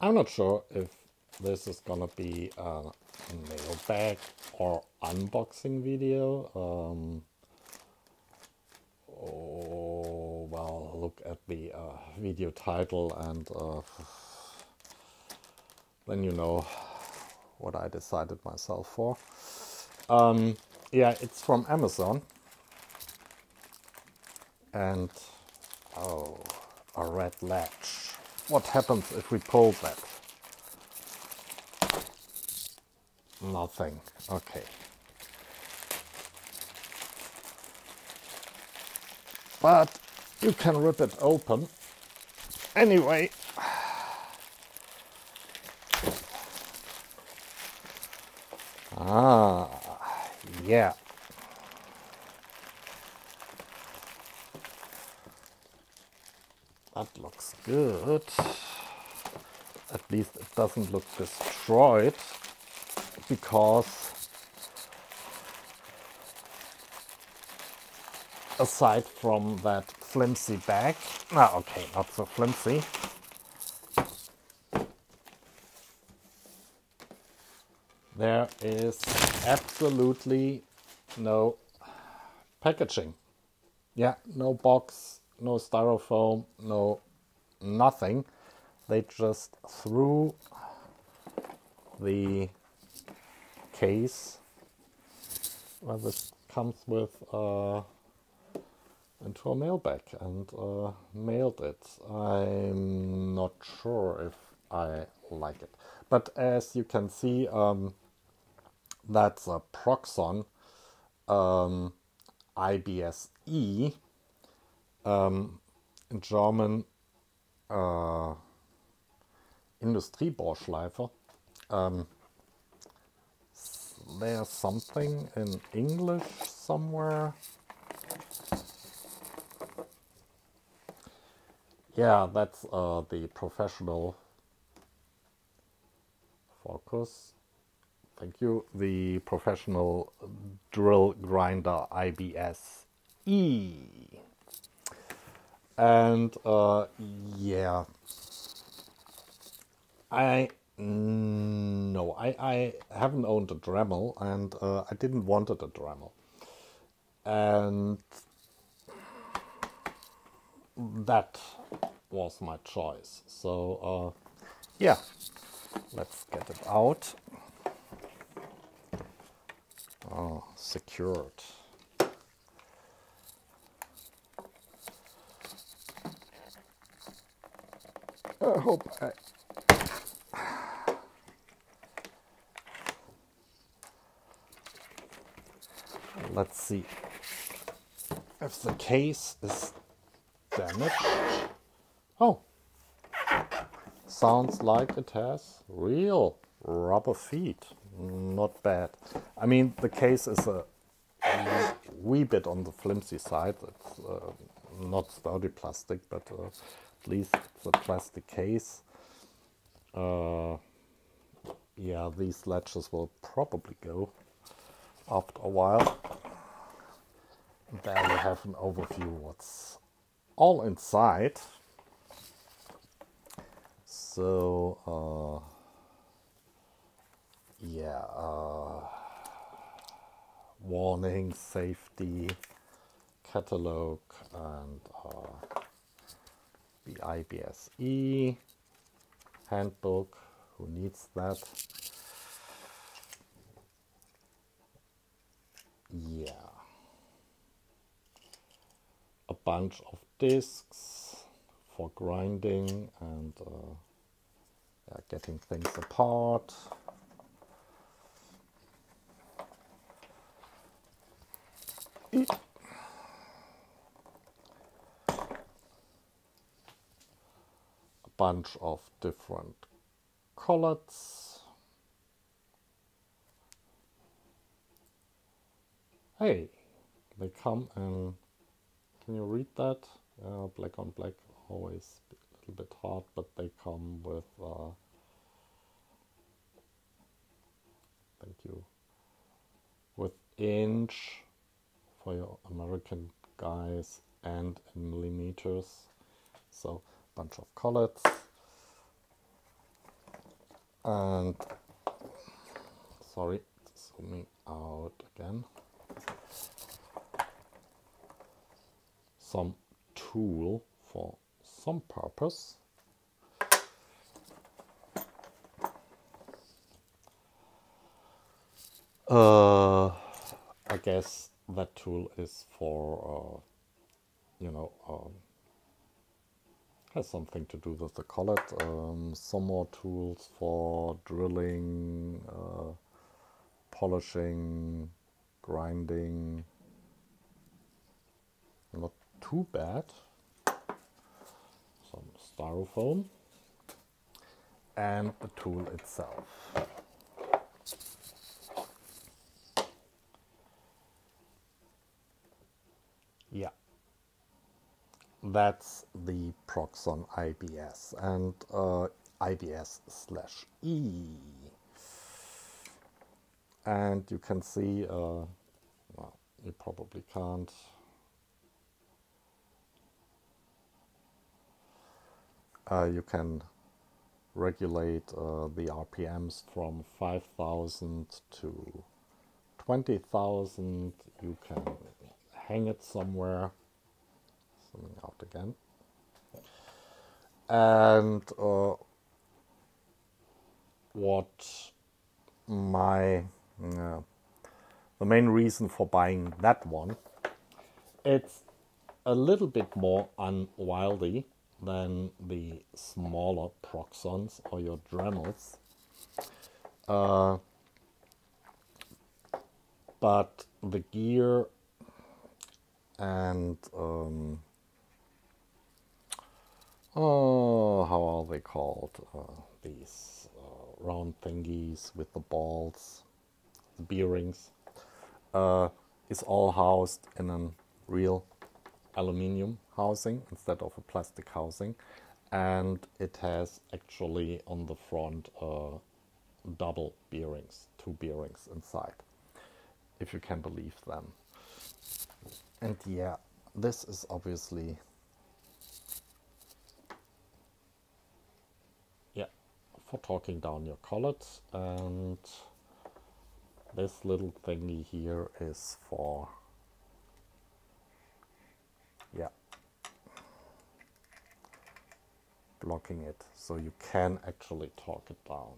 I'm not sure if this is gonna be a mailbag or unboxing video. Um, oh, well, look at the uh, video title and uh, then you know what I decided myself for. Um, yeah, it's from Amazon. And, oh, a red latch. What happens if we pull that? Nothing. Okay. But you can rip it open. Anyway. Ah, yeah. That looks good. At least it doesn't look destroyed because aside from that flimsy bag, ah, okay, not so flimsy. There is absolutely no packaging. Yeah, no box, no styrofoam, no nothing. They just threw the case where this comes with uh, into a mail bag and uh, mailed it. I'm not sure if I like it, but as you can see, um, that's a Proxxon um, IBSE um, in German uh, Industriebohrschleifer. Um, there's something in English somewhere. Yeah, that's uh, the professional focus. Thank you. The professional drill grinder IBS E. And uh, yeah, I no, I, I haven't owned a Dremel and uh, I didn't wanted a Dremel. And that was my choice. So uh, yeah, let's get it out. Oh, secured. I hope I let's see if the case is damaged. Oh, sounds like it has real rubber feet. Not bad. I mean, the case is a wee bit on the flimsy side. It's uh, not sturdy plastic, but uh, at least a plastic case. Uh, yeah, these latches will probably go after a while. There you have an overview what's all inside. So, uh, yeah, uh, warning, safety, catalog, and uh, the IBSE handbook. Who needs that? Yeah. A bunch of discs for grinding and uh, yeah, getting things apart. Bunch of different collets. Hey, they come in, can you read that? Uh, black on black, always a little bit hard, but they come with, uh, thank you, with inch for your American guys and in millimeters. So, bunch of collets. and sorry, zooming out again. Some tool for some purpose. Uh, I guess that tool is for, uh, you know, um, has something to do with the collet. Um, some more tools for drilling, uh, polishing, grinding. Not too bad. Some styrofoam and the tool itself. Yeah, that's the Proxxon IBS and uh, IBS slash E. And you can see, uh, well, you probably can't. Uh, you can regulate uh, the RPMs from 5000 to 20,000. You can hang it somewhere. Zooming out again. And uh, what my uh, the main reason for buying that one, it's a little bit more unwieldy than the smaller Proxxons or your Dremels. Uh, but the gear and um, oh, how are they called? Uh, these uh, round thingies with the balls, the bearings, uh, is all housed in a real aluminium housing instead of a plastic housing, and it has actually on the front uh, double bearings, two bearings inside, if you can believe them. And yeah, this is obviously yeah for talking down your collet and this little thingy here is for yeah blocking it so you can actually talk it down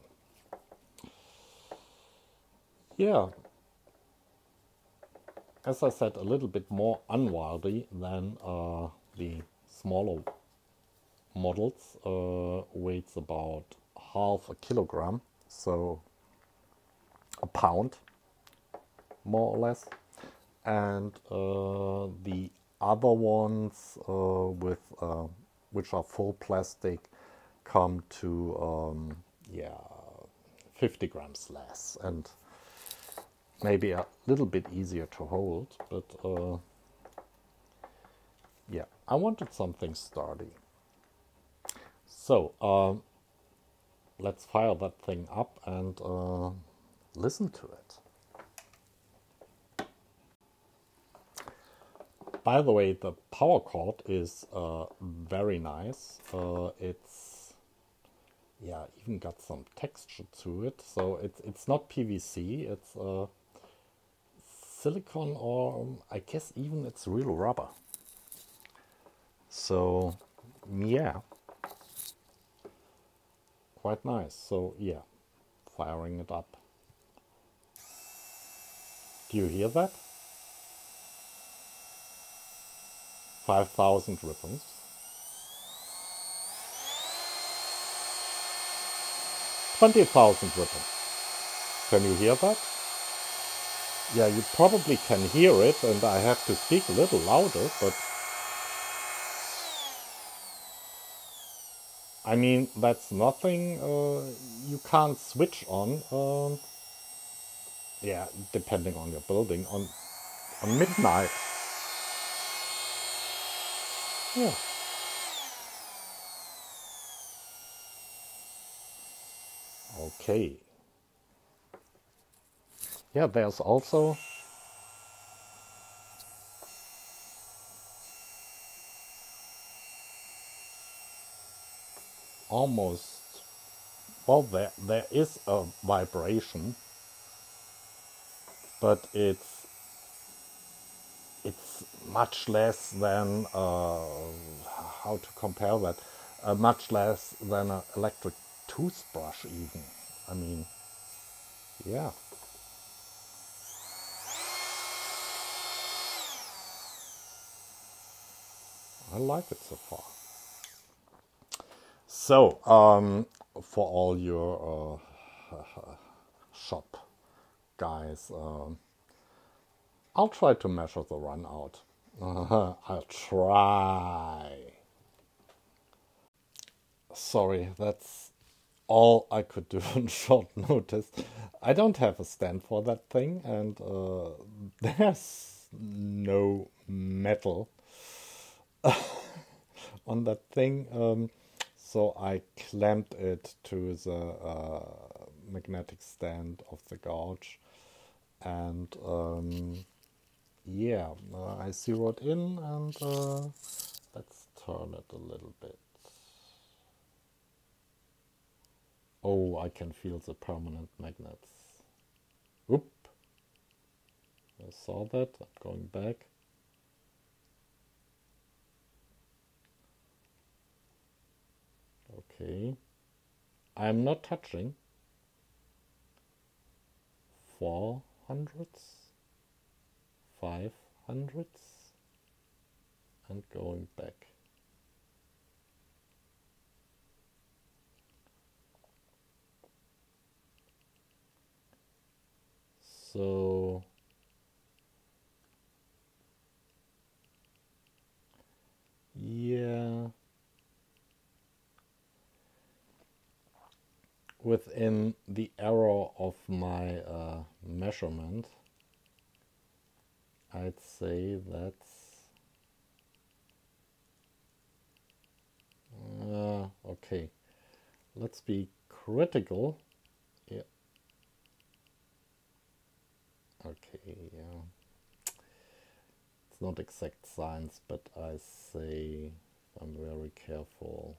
yeah as I said, a little bit more unwieldy than uh, the smaller models. Uh, weighs about half a kilogram, so a pound, more or less. And uh, the other ones uh, with uh, which are full plastic come to um, yeah 50 grams less and maybe a little bit easier to hold, but uh, yeah, I wanted something sturdy. So um, let's fire that thing up and uh, listen to it. By the way, the power cord is uh, very nice. Uh, it's yeah, even got some texture to it. So it's it's not PVC. It's uh, silicone or I guess even it's real rubber. So yeah, quite nice. So yeah, firing it up. Do you hear that? 5,000 ripples. Twenty thousand ripples. Can you hear that? yeah, you probably can hear it, and I have to speak a little louder, but I mean, that's nothing uh, you can't switch on. Um, yeah, depending on your building, on, on midnight. Yeah. Okay. Yeah, there's also almost well, there there is a vibration, but it's it's much less than uh, how to compare that. Uh, much less than an electric toothbrush, even. I mean, yeah. I like it so far. So, um, for all your uh, shop guys, um, I'll try to measure the run out. I'll try. Sorry, that's all I could do on short notice. I don't have a stand for that thing, and uh, there's no metal on that thing. Um, so I clamped it to the uh, magnetic stand of the gouge, and um, yeah, uh, I zeroed in, and uh, let's turn it a little bit. Oh, I can feel the permanent magnets. Oop! I saw that. I'm going back. Okay. I'm not touching. Four hundredths, five hundredths, and going back. So yeah within the error of my uh, measurement I'd say that's uh, okay. Let's be critical. Yeah. Okay yeah. It's not exact science but I say I'm very careful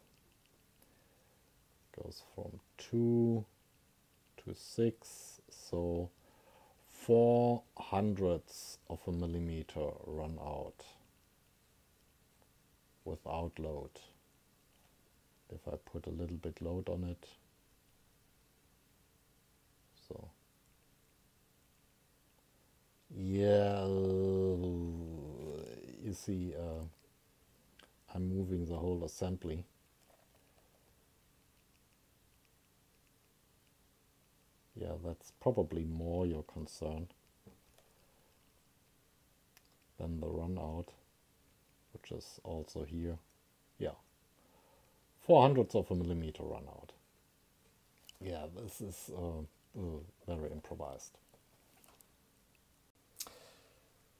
goes from 2 to 6 so 4 hundredths of a millimeter run out without load. If I put a little bit load on it so. Yeah you see uh, I'm moving the whole assembly yeah, that's probably more your concern than the run out, which is also here. Yeah, four hundredths of a millimeter run out. Yeah, this is uh, uh, very improvised.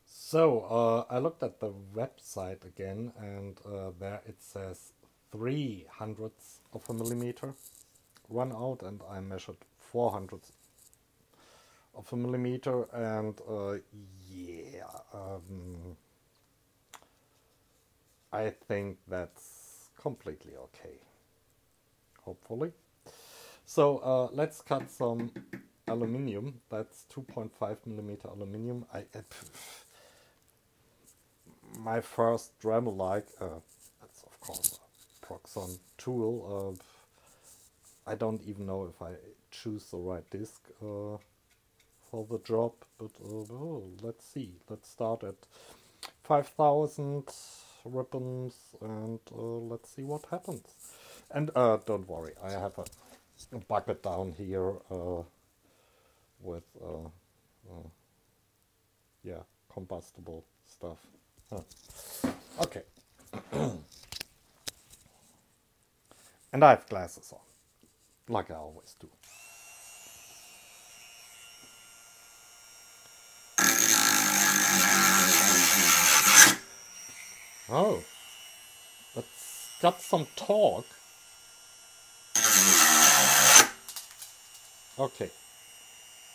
So uh, I looked at the website again, and uh, there it says three hundredths of a millimeter run out, and I measured 400 of a millimeter and uh, yeah um, I think that's completely okay hopefully. So uh, let's cut some aluminium. That's 2.5 millimeter aluminium. I, I my first Dremel like uh, that's of course a Proxxon tool uh, I don't even know if I choose the right disc uh, for the job, but uh, oh, let's see. Let's start at 5000 ribbons and uh, let's see what happens. And uh, don't worry, I have a, a bucket down here uh, with, yeah, combustible stuff. Huh. Okay. and I have glasses on like I always do. Oh, that's got some torque. Okay,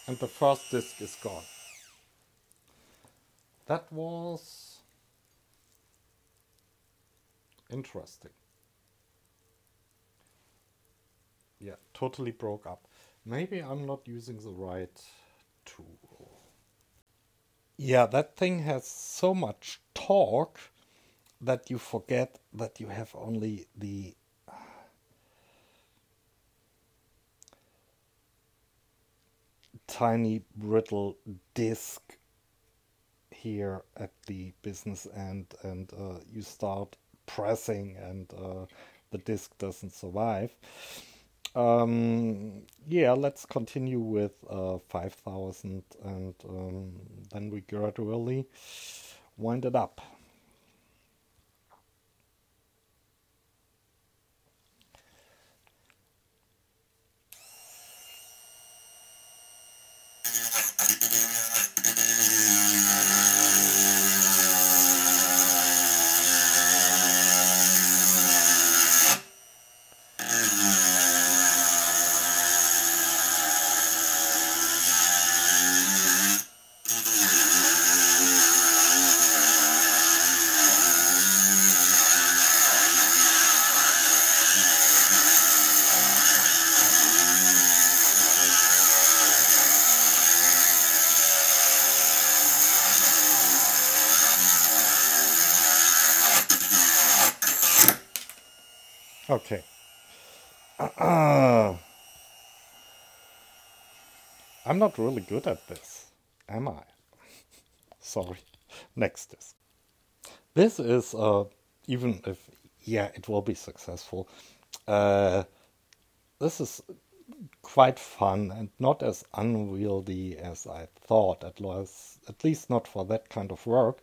and the first disc is gone. That was interesting. Yeah, totally broke up. Maybe I'm not using the right tool. Yeah, that thing has so much torque that you forget that you have only the tiny brittle disc here at the business end and uh, you start pressing and uh, the disc doesn't survive. Um, yeah, let's continue with uh, 5000 and um, then we gradually wind it up. Okay. I'm not really good at this, am I? Sorry. Next is. This is, uh, even if, yeah, it will be successful, uh, this is quite fun and not as unwieldy as I thought, at least, at least not for that kind of work.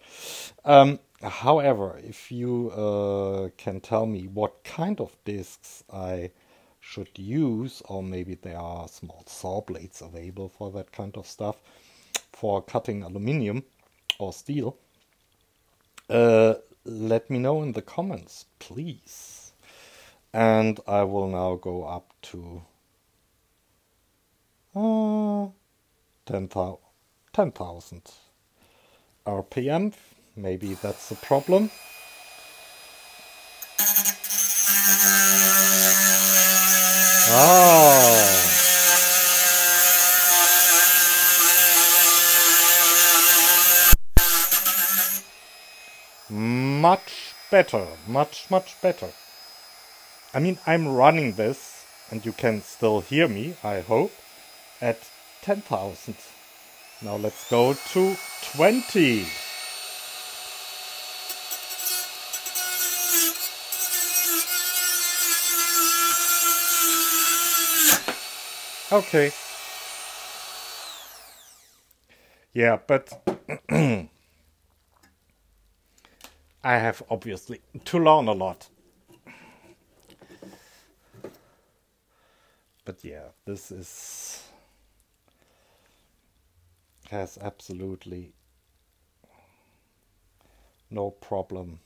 Um, however, if you uh, can tell me what kind of discs I should use, or maybe there are small saw blades available for that kind of stuff, for cutting aluminium or steel, uh, let me know in the comments, please. And I will now go up to uh, 10,000 10, RPM. Maybe that's the problem. Ah. Much better, much, much better. I mean, I'm running this and you can still hear me, I hope at 10,000. Now let's go to 20. Okay. Yeah, but I have obviously to learn a lot. But yeah, this is has absolutely no problem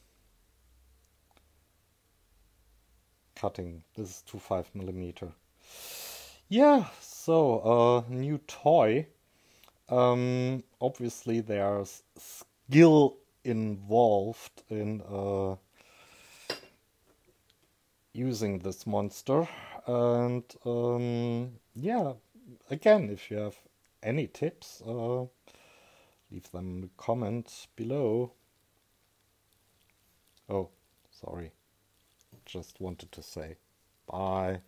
cutting. This is two five millimeter. Yeah, so a uh, new toy. Um, obviously, there's skill involved in uh, using this monster, and um, yeah, again, if you have any tips, uh, leave them in the comments below. Oh, sorry. Just wanted to say bye.